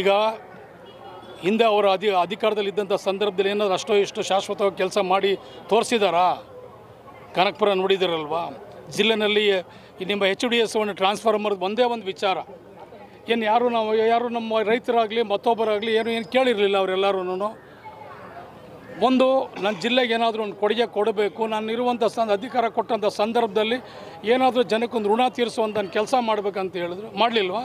ಈಗ ಹಿಂದೆ ಅವರು ಅಧಿ ಅಧಿಕಾರದಲ್ಲಿದ್ದಂಥ ಸಂದರ್ಭದಲ್ಲಿ ಏನಾದರೂ ಅಷ್ಟೋ ಇಷ್ಟು ಶಾಶ್ವತವಾಗಿ ಕೆಲಸ ಮಾಡಿ ತೋರಿಸಿದಾರಾ? ಕನಕಪುರ ನೋಡಿದಿರಲ್ವಾ? ಜಿಲ್ಲೆನಲ್ಲಿ ನಿಮ್ಮ ಎಚ್ ಡಿ ಎಸ್ ಒಂದು ಟ್ರಾನ್ಸ್ಫರ್ ಮಾಡೋದು ಒಂದೇ ಒಂದು ವಿಚಾರ. ಏನು ಯಾರು ನಾವು ಯಾರು ನಮ್ಮ ರೈತರಾಗಲಿ ಮತ್ತೊಬ್ಬರಾಗಲಿ ಏನು ಏನು ಕೇಳಿರಲಿಲ್ಲ ಅವರೆಲ್ಲರೂ ಒಂದು ನನ್ನ ಜಿಲ್ಲೆಗೆ ಏನಾದರೂ ಒಂದು ಕೊಡುಗೆ ಕೊಡಬೇಕು, ನಾನು ಇರುವಂಥ ಸಂದ, ಅಧಿಕಾರ ಕೊಟ್ಟಂಥ ಸಂದರ್ಭದಲ್ಲಿ ಏನಾದರೂ ಜನಕ್ಕೊಂದು ಋಣ ತೀರಿಸುವಂಥ ಕೆಲಸ ಮಾಡಬೇಕಂತ ಹೇಳಿದ್ರು. ಮಾಡಲಿಲ್ವಾ?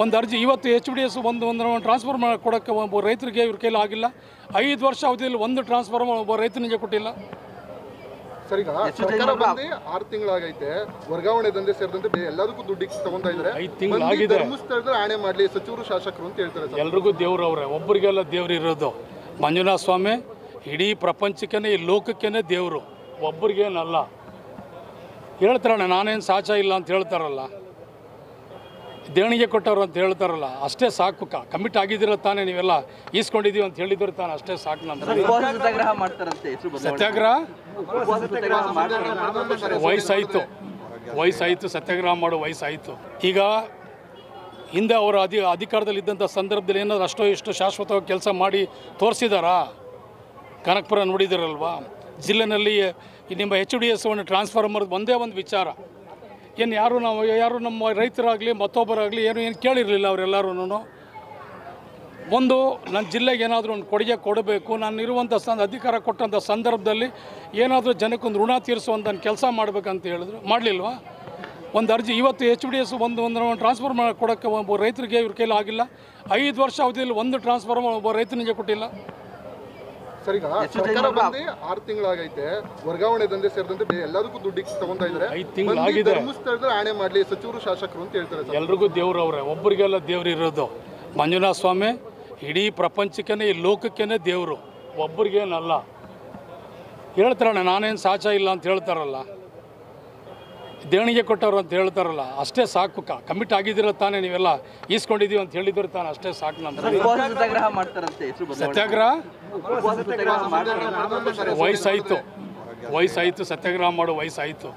ಒಂದು ಅರ್ಜಿ ಇವತ್ತು ಎಚ್ ಡಿ ಎಸ್ ಒಂದು ಒಂದು ಟ್ರಾನ್ಸ್ಫರ್ ಮಾಡಿ ಕೊಡೋಕ್ಕೆ ಒಬ್ಬ ರೈತರಿಗೆ ಇವ್ರ ಕೈಲಿ ಆಗಿಲ್ಲ. ಐದು ವರ್ಷ ಅವಧಿಯಲ್ಲಿ ಒಂದು ಟ್ರಾನ್ಸ್ಫರ್ ಒಬ್ಬ ರೈತನಿಗೆ ಕೊಟ್ಟಿಲ್ಲ. ಸರ್ ಸರ್ಕಾರ ಬಂದು ಆರು ತಿಂಗಳಾಗೈತೆ ವರ್ಗಾವಣೆ ದಂಧೆ ಸೇರಿದಂತೆ ಎಲ್ಲದಕ್ಕೂ ದುಡ್ಡಿಗೆ ತಗೊಂತಾ ಇದ್ದಾರೆ ಐದು ತಿಂಗಳು ಮಂದಿ ಆಗಿದೆ. ಧರ್ಮಸ್ಥಳದಲ್ಲಿ ಆಣೆ ಮಾಡಲಿ ಸಚಿವರು ಶಾಸಕರು ಅಂತ ಹೇಳ್ತಾರೆ ಸರ್. ಎಲ್ರಿಗೂ ದೇವ್ರು ಅವರೇ. ಒಬ್ಬರಿಗೆಲ್ಲ ದೇವ್ರು ಇರೋದು. ಮಂಜುನಾಥ ಸ್ವಾಮಿ ಇಡೀ ಪ್ರಪಂಚಕ್ಕೇನೆ ಈ ಲೋಕಕ್ಕೇನೆ ದೇವರು. ಒಬ್ಬರಿಗೇನಲ್ಲ ಹೇಳ್ತಾರಣ್ಣ ನಾನೇನು ಸಾಚ ಇಲ್ಲ ಅಂತ ಹೇಳ್ತಾರಲ್ಲ. ದೇಣಿಗೆ ಕೊಟ್ಟವರು ಅಂತ ಹೇಳ್ತಾರಲ್ಲ ಅಷ್ಟೇ ಸಾಕು ಕ. ಕಮಿಟ್ ಆಗಿದ್ದೀರ ತಾನೇ ನೀವೆಲ್ಲ ಈಸ್ಕೊಂಡಿದ್ದೀವಿ ಅಂತ ಹೇಳಿದ್ರು ತಾನೆ ಅಷ್ಟೇ ಸಾಕು ನಮ್ಮ ಸತ್ಯಾಗ್ರಹ ವಯಸ್ಸಾಯಿತು. ವಯಸ್ಸಾಯಿತು ಸತ್ಯಾಗ್ರಹ ಮಾಡೋ ವಯಸ್ಸಾಯಿತು. ಈಗ ಹಿಂದೆ ಅವರು ಅಧಿ ಅಧಿಕಾರದಲ್ಲಿದ್ದಂಥ ಸಂದರ್ಭದಲ್ಲಿ ಏನಾದರೂ ಅಷ್ಟೋ ಇಷ್ಟು ಶಾಶ್ವತವಾಗಿ ಕೆಲಸ ಮಾಡಿ ತೋರಿಸಿದಾರಾ? ಕನಕಪುರ ನೋಡಿದಿರಲ್ವಾ? ಜಿಲ್ಲೆನಲ್ಲಿ ನಿಮ್ಮ ಎಚ್ ಡಿ ಎಸ್ ಒಂದು ಟ್ರಾನ್ಸ್ಫರ್ ಮಾಡೋದು ಒಂದೇ ಒಂದು ವಿಚಾರ. ಏನು ಯಾರು ನಾವು ಯಾರು ನಮ್ಮ ರೈತರಾಗಲಿ ಮತ್ತೊಬ್ಬರಾಗಲಿ ಏನು ಏನು ಕೇಳಿರಲಿಲ್ಲ ಅವರೆಲ್ಲರೂ ಒಂದು ನನ್ನ ಜಿಲ್ಲೆಗೆ ಏನಾದರೂ ಒಂದು ಕೊಡುಗೆ ಕೊಡಬೇಕು, ನಾನು ಇರುವಂಥ ಸಂದ ಅಧಿಕಾರ ಕೊಟ್ಟಂಥ ಸಂದರ್ಭದಲ್ಲಿ ಏನಾದರೂ ಜನಕ್ಕೊಂದು ಋಣ ತೀರಿಸುವಂಥ ಕೆಲಸ ಮಾಡಬೇಕಂತ ಹೇಳಿದ್ರು. ಮಾಡಲಿಲ್ವಾ? ಒಂದು ಅರ್ಜಿ, ಇವತ್ತು ಎಚ್ ಡಿ ಎಸ್ ಒಂದು ಒಂದು ಟ್ರಾನ್ಸ್ಫರ್ ಮಾಡಿ, ಕೊಡೋಕ್ಕೆ ಒಬ್ಬ ರೈತರಿಗೆ ಇವ್ರ ಕೈಲಿ ಆಗಿಲ್ಲ. ಐದು ವರ್ಷ ಅವಧಿಯಲ್ಲಿ ಒಂದು ಟ್ರಾನ್ಸ್ಫರ್ ಒಬ್ಬ ರೈತನಿಗೆ ಕೊಟ್ಟಿಲ್ಲ. ಸರ್ ಈಗ ಸರ್ಕಾರ ಬಂದು ಆರು ತಿಂಗಳಾಗೈತೆ. ವರ್ಗಾವಣೆ ದಂಧೆ ಸೇರಿದಂತೆ ಎಲ್ಲದಕ್ಕೂ ದುಡ್ಡಿಗೆ ತಗೊಂತ ಇದ್ರೆ. ಐದು ತಿಂಗಳು ಮಂದಿ ಆಗಿದೆ. ಆಣೆ ಮಾಡ್ಲಿ ಸಚಿವರು ಶಾಸಕರು ಅಂತ ಹೇಳ್ತಾರೆ ಸರ್. ಎಲ್ರಿಗೂ ದೇವ್ರು ಅವ್ರೆ. ಒಬ್ಬರಿಗೆಲ್ಲ ದೇವ್ರು ಇರೋದು. ಮಂಜುನಾಥ ಸ್ವಾಮಿ ಇಡೀ ಪ್ರಪಂಚಕ್ಕೇನೆ ಈ ಲೋಕಕ್ಕೇನೆ ದೇವರು. ಒಬ್ಬರಿಗೇನಲ್ಲ ಹೇಳ್ತಾರಣ್ಣ ನಾನೇನು ಸಾಚ ಇಲ್ಲ ಅಂತ ಹೇಳ್ತಾರಲ್ಲ. ದೇಣಿಗೆ ಕೊಟ್ಟವರು ಅಂತ ಹೇಳ್ತಾರಲ್ಲ ಅಷ್ಟೇ ಸಾಕು ಕಮಿಟ್ ಆಗಿದ್ದೀರ ತಾನೇ ನೀವೆಲ್ಲ ಈಸ್ಕೊಂಡಿದ್ದೀವಿ ಅಂತ ಹೇಳಿದ್ರೆ ತಾನೆ ಅಷ್ಟೇ ಸಾಕು ನಮ್ಮ ಸತ್ಯಾಗ್ರಹ ವಯಸ್ಸಾಯಿತು. ವಯಸ್ಸಾಯಿತು ಸತ್ಯಾಗ್ರಹ ಮಾಡೋ ವಯಸ್ಸಾಯಿತು.